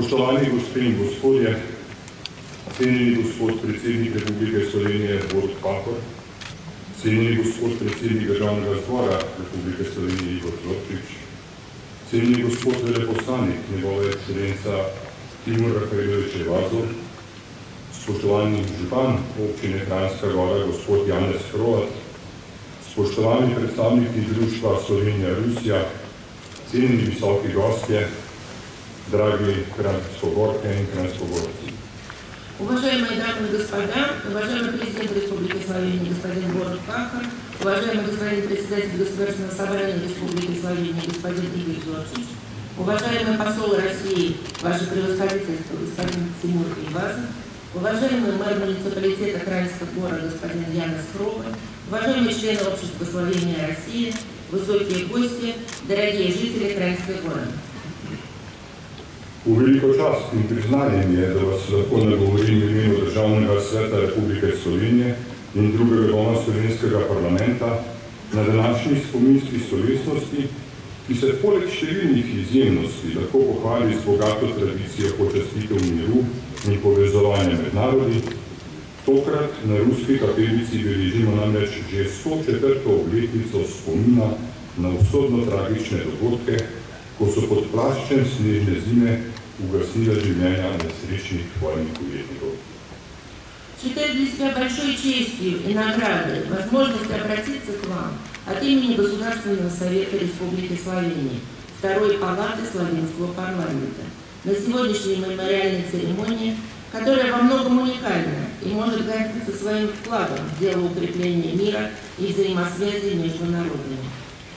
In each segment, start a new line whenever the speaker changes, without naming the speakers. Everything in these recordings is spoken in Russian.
Spoštovani gospe in gospodje, cenjeni gospod predsednik Republike Slovenije Borut Pahor, cenjeni gospod predsednik Državnega zbora Republike Slovenije Igor Zorčič, cenjeni gospod veleposlanik njegove ekscelenca Timur Rafaelovič Evazov, spoštovani župan občine Kranjska Gora gospod Janez Hrovat, spoštovani predstavniki Društva Slovenija-Rusija, cenjeni visoki gostje, dragi Кранскогорки и Кранскогорцы.
Уважаемые дамы и господа, уважаемый президент Республики Словения господин Борис Пахар, уважаемый господин председатель Государственного собрания Республики Словения господин Игорь Зорчич, уважаемый посол России, ваше превосходительство господин Тимур Ивазов, уважаемый мэр муниципалитета Крайнского города господин Янос Хрова, уважаемые члены общества Словения России, высокие гости, дорогие жители Крайнского города.
V veliko čast in priznanje mi je, da vas lahko nagovorim v imenu Državnega sveta Republike Slovenije in drugega doma slovenskega parlamenta na današnji spominski slovesnosti, ki se poleg številnih izjemnosti lahko pohvali z bogato tradicijo počastitev miru in povezovanja med narodi, tokrat na ruski kapelici beležimo namreč že 104. obletnico spomina na usodno tragične dogodke, ko so pod plaščem snežne zime угасила življenja nesrečnih vojnih ujetnikov.
Считаю для себя большой честью и наградой возможность обратиться к вам от имени Государственного совета Республики Словения, второй палаты Словенского парламента, на сегодняшней мемориальной церемонии, которая во многом уникальна и может гордиться своим вкладом в дело укрепления мира и взаимосвязи между народами.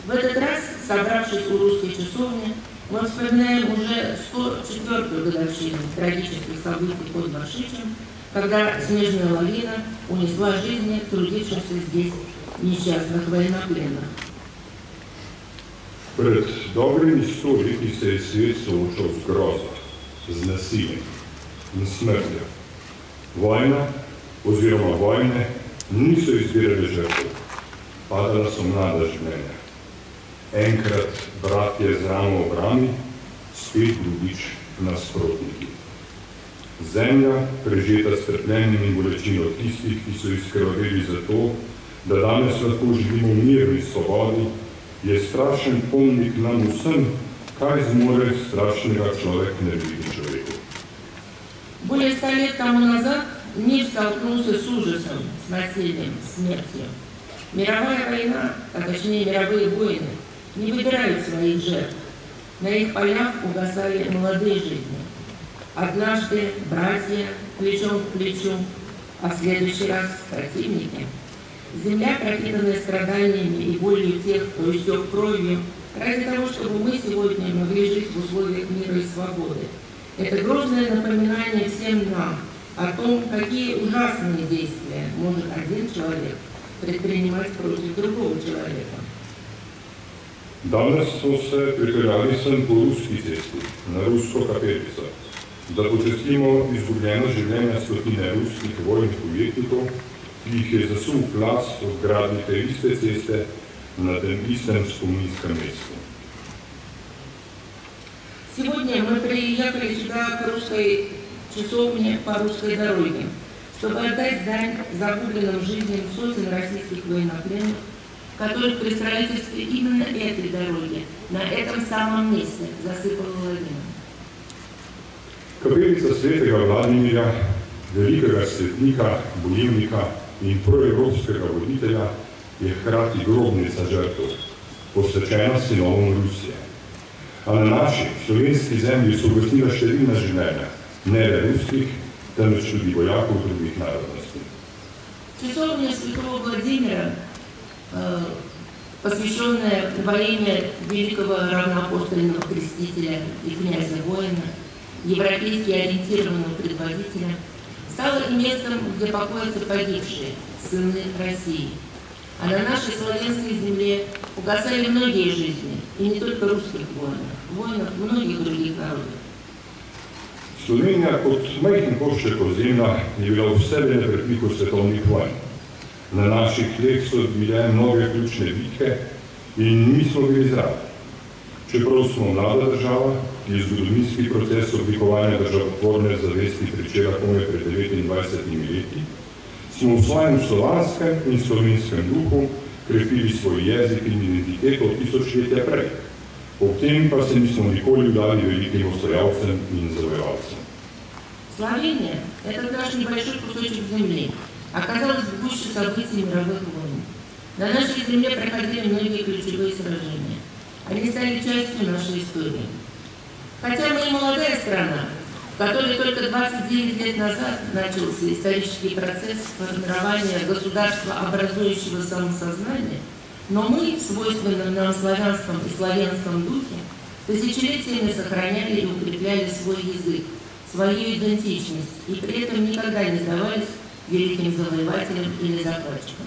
В этот раз, собравшись у русской часовни, мы вспоминаем уже 104-ю годовщину трагических событий под Маршичем, когда снежная лавина унесла жизни трудившихся здесь несчастных военнопленных.
Пред добрими sto leti se je svet soočal z grozo, z nasiljem in smrtjo. Vojna oziroma vojne niso izbirali žrtev, padala so mlada življenja enkrat bratje z ramo v rami, spet drugič nasprotniki. Zemlja, prežeta s trpljenjem in bolečino tistih, ki so izkrvaveli za to, da danes lahko živimo v miru in svobodi, je strašen pomnik nam vsem, kaj zmore страшнega človek narediti človeku.
Более ста лет тому назад мир столкнулся с ужасом, с насилием, смертью. Мировая война, а точнее мировые войны, не выбирают своих жертв. На их полях угасали молодые жизни. Однажды братья плечом к плечу, а в следующий раз противники. Земля, пропитанная страданиями и болью тех, кто истек кровью, ради того, чтобы мы сегодня могли жить в условиях мира и свободы. Это грозное напоминание всем нам о том, какие ужасные действия может один человек предпринимать против другого человека.
Danes smo se pripeljali sem po ruski cesti, na rusko kapelico, da počestimo izgubljeno življenje stotine ruskih vojnih ujetnikov, ki jih je zasul plas od gradnje te iste ceste na tem istem spominskem mestu.
Сегодня мы приехали сюда к русской часовне по русской дороге, чтобы отдать дань загубленным жизням сотен российских военнопленных, которых при строительстве именно этой дороги, на этом самом месте, засыпала лавина.
Svetega Vladimirja, velikega svetnika, bojevnika in proevropskega voditelja, je hkrati grobnica žrtv, posvečena sinovom Rusije. A na naši slovenski zemlji so ugostila številna življenja, ne le ruskih, temveč tudi vojakov drugih narodnosti.
Часовня святого Владимира Э, посвященная во имя великого равноапостольного крестителя и князя воина, европейски ориентированного предводителя, стала и местом, где покоятся погибшие сыны России. А на нашей славянской земле угасали многие жизни, и не только русских воинов, воинов многих других народов.
Majhen košček ozemlja je bila v sebi na prepniku svetovnih vojn. na naših tleh so bile mnoge ključne bitke in mi smo bili zraven. Čeprav smo mlada država, ki je zgodovinski proces oblikovanja državotvorne zavesti pričela komaj pred 29 leti, smo v svojem slovanskem in slovinskem duhu krepili svoj jezik in identiteto tisočletja prej. Ob tem pa se nismo nikoli udali velikim ustojalcem in завоевалцем.
Словения – это наш небольшой кусочек земли, оказалось в гуще событий мировых войн. На нашей земле проходили многие ключевые сражения. Они стали частью нашей истории. Хотя мы и молодая страна, в которой только 29 лет назад начался исторический процесс формирования государства образующего самосознания, но мы в свойственном нам славянском и славянском духе тысячелетиями сохраняли и укрепляли свой язык, свою идентичность и при этом никогда не сдавались великим завоевателям или захватчикам.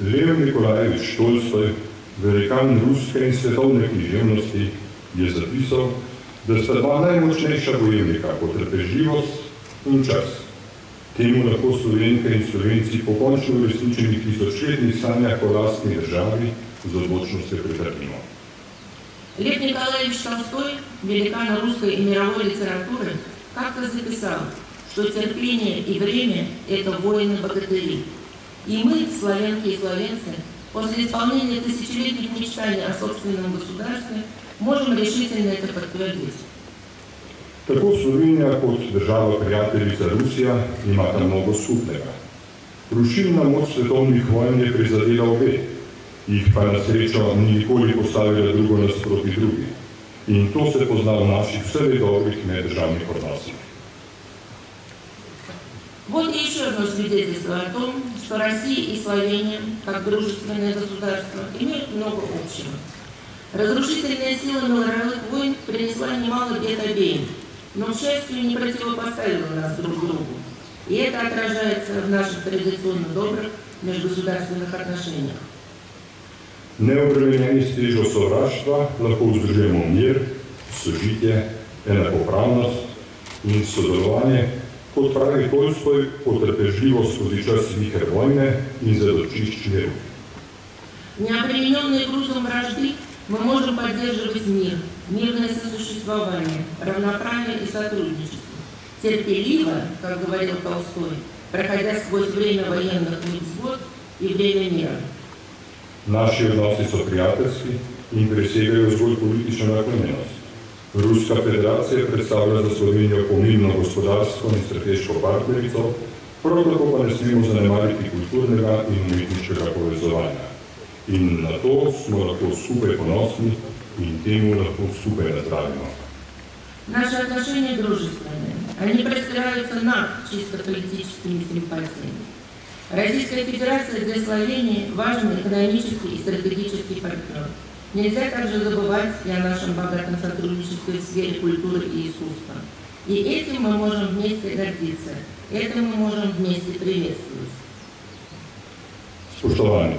Лев Николаевич Толстой, великан русской и световной книжевности, je zapisal, da sta dva najmočnejša bojevnika potrpežljivost in čas. Temu lahko Slovenke in Slovenci po končno uresničenih tisočletnih sanjah o lastni državi z odločnostjo pritrdimo.
Лев Николаевич Толстой, великан русской и мировой литературы, как-то записал, что терпение и время – это воины-богатыри. И мы, славянки и славянцы, после исполнения тысячелетних мечтаний о собственном государстве, можем решительно это подтвердить.
Tako Slovenija kot država prijateljica Rusija imata mnogo skupnega. Rušilna moč svetovnih vojn je prizadela obe, jih pa na srečo ni nikoli postavila drugo nasproti drugi. In to se pozna v naših vseh dobrih meddržavnih odnosih.
Вот еще одно свидетельство о том, что Россия и Словения, как дружественное государство, имеют много общего. Разрушительная сила мировых войн принесла немало бед обеим, но, к счастью, не противопоставила нас друг другу. И это отражается в наших традиционно добрых межгосударственных отношениях.
Sovraštva lahko vzdržujemo mir, sožitje, enakopravnost in sodelovanje, kot pravi Tolstoj, potrpežljivo skozi čas viher vojne in zadočišč miru.
Необремененные грузом вражды мы можем поддерживать мир, мирное сосуществование, равноправие и сотрудничество. Терпеливо, как говорил Толстой, проходя сквозь время военных невзгод и время мира.
Naši odnosi so prijateljski in presegajo zgolj politično naklonjenost. Ruska federacija predstavlja za Slovenijo pomembno gospodarsko in strateško partnerico, prav tako pa ne smemo zanemariti kulturnega in umetniškega povezovanja. In na to smo lahko skupaj ponosni in temu lahko skupaj nazdravimo.
Наши отношения дружественные. Они простираются над чисто политическими симпатиями. Российская Федерация для Словении важный экономический и стратегический партнер. Нельзя также забывать и о нашем богатом сотрудничестве в сфере культуры и искусства. И этим мы можем вместе гордиться, это мы можем вместе приветствовать.
Spoštovani,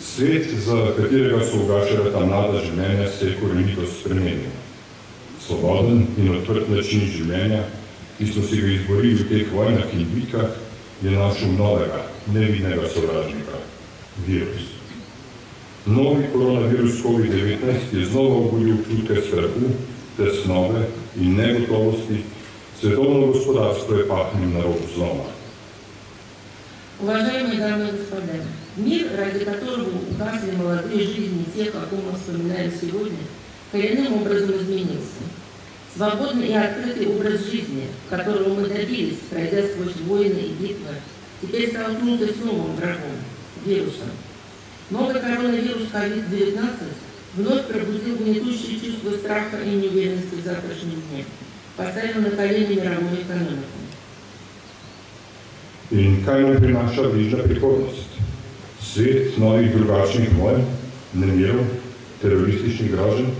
svet, za katerega so ugašala ta mlada življenja, se je korenito spremenil. Svoboden in odprt način življenja, ki smo si ga izborili v teh vojnah in bitkah, je našel novega, nevidnega sovražnika, virus. Novi koronavirus COVID-19 je znova obudil občutke strahu, tesnove in negotovosti, svetovno gospodarstvo je pahnil na rob zloma.
Уважаемые дамы и господа, мир, ради которого угасли молодые жизни тех, о ком мы вспоминаем сегодня, коренным образом изменился. Свободный и открытый образ жизни, которого мы добились, пройдя сквозь войны и битвы, теперь столкнулся с новым врагом – вирусом. Новый коронавирус COVID-19 вновь пробудил гнетущее чувство страха и неуверенности в завтрашнем дне, поставил на колени мировую экономику.
In kaj nam prinaša bližna prihodnost? Svet novih drugačnih vojn, nemirov, terorističnih groženj?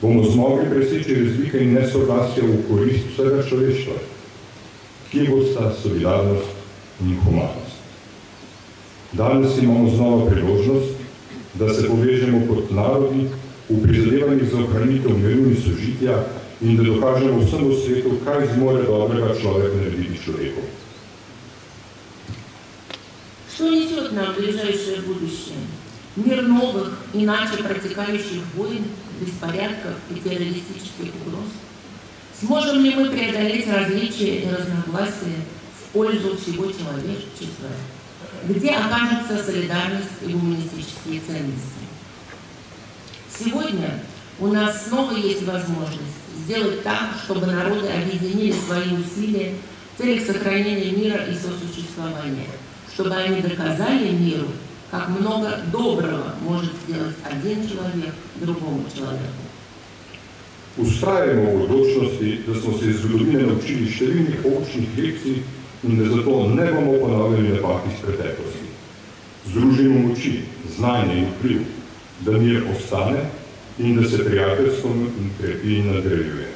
Bomo zmogli preseči razlike in nesoglasje v korist vsega človeštva? Kje bosta solidarnost in humanost? Danes imamo znova priložnost, da se povežemo kot narodi v prizadevanjih za ohranitev miru in sožitja in da dokažemo vsemu svetu, kaj zmore dobrega človek narediti človeku.
Что несет нам ближайшее будущее? Мир новых, иначе протекающих войн, беспорядков и террористических угроз? Сможем ли мы преодолеть различия и разногласия в пользу всего человечества? Где окажется солидарность и гуманистические ценности? Сегодня у нас снова есть возможность сделать так, чтобы народы объединили свои усилия в целях сохранения мира и сосуществования, чтобы они доказали миру, как много доброго может сделать один человек другому человеку.
V odločnosti, da smo se iz zgodovine naučili številnih poučnih zato ne bomo ponavljali napak iz preteklosti. Združimo moči, znanje in vpliv, da mir ostane in da se prijateljstvo krepi in nadgrajuje.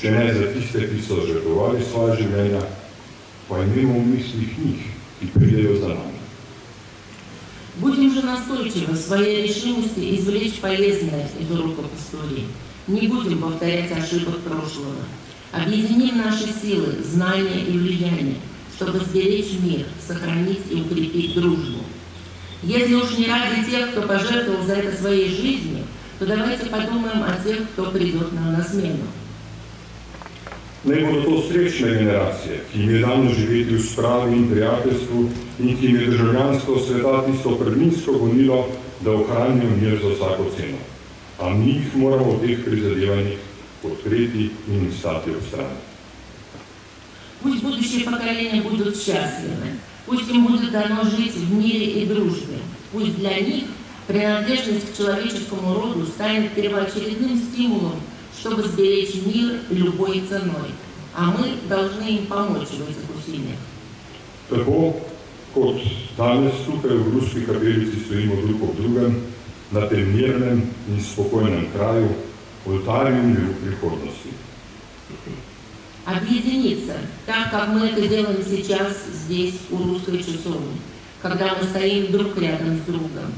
Če ne za tiste, ki so žrtvovali svoje življenja, pa imamo v mislih njih, ki pridejo za nami.
Будем же настойчивы в своей решимости извлечь полезное из уроков истории. Не будем повторять ошибок прошлого. Объединим наши силы, знания и влияние, чтобы сберечь мир, сохранить и укрепить дружбу. Если уж не ради тех, кто пожертвовал за это своей жизнью, то давайте подумаем о тех, кто придет нам на смену.
Naj bodo to srečne generacije, ki jim je dano živeti v spravi in prijateljstvu in ki jim je državljanstvo sveta tisto prvninsko gonilo, da ohranijo mir za vsako ceno. A mi jih moramo v teh prizadevanjih podpreti in stati v strani.
Пусть будущие поколения будут счастливы, пусть им будет дано жить в мире и дружбе, пусть для них принадлежность к человеческому роду станет первоочередным стимулом чтобы сберечь мир любой ценой. А мы должны им помочь в этих усилиях.
Tako kot danes tukaj v Ruski kapelici stojimo drug ob drugem, na tem mirnem in spokojnem kraju, oltarju miru prihodnosti.
Объединиться, так как мы это делаем сейчас здесь, у русской часовни, когда мы стоим друг рядом с другом.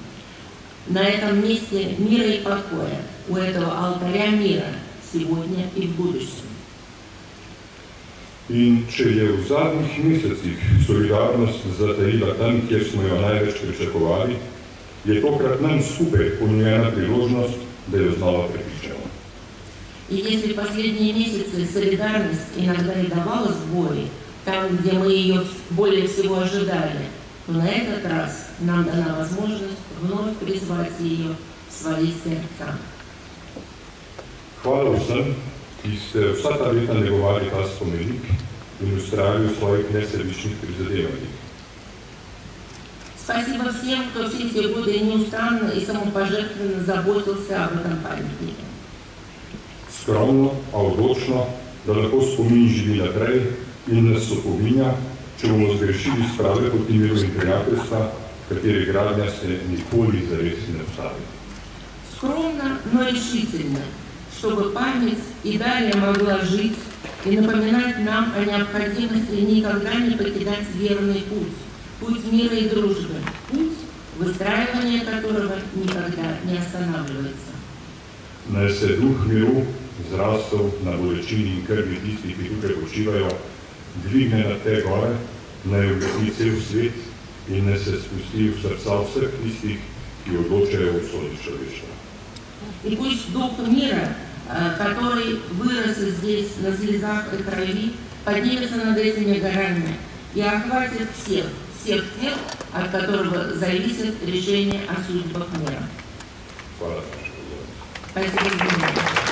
На этом месте мира и покоя, у этого алтаря мира, сегодня и в будущем.
In če je v zadnjih mesecih solidarnost zatajila tam, kjer smo jo največ pričakovali, je tokrat nam skupaj ponujena priložnost, da jo znova prepričamo.
И если последние месяцы солидарность иногда и давала сбои, там, где мы ее более всего ожидали, то на этот раз нам дана возможность вновь призвать ее в свои сердца.
Hvala vsem, ki ste vsa ta leta negovali ta spomenik in ustrajali v svojih nesebičnih prizadevanjih.
Спасибо всем, кто все эти годы неустанно и самопожертвенно заботился об этом памятнике.
Skromno, a odločno, da lahko spomin živi naprej in nas opominja, če bomo zgrešili sprave proti miru in prijateljstva, kateri gradnja se nikoli zares ne ustavi.
Скромно, но решительно, чтобы память и далее могла жить и напоминать нам о необходимости никогда не покидать верный путь, путь мира и дружбы, путь, выстраивание которого никогда не останавливается.
Se duh miru, zrastel na bolečini in krvi tistih, ki tukaj počivajo, dvigne na te gore, naj obleti cel svet in naj se spusti v srca vseh tistih, ki odločajo v sodi človeštva.
И пусть дух мира который вырос здесь на слезах и крови, поднимется над этими горами и охватит всех, всех тех, от которого зависит решение о судьбах мира. Спасибо за внимание.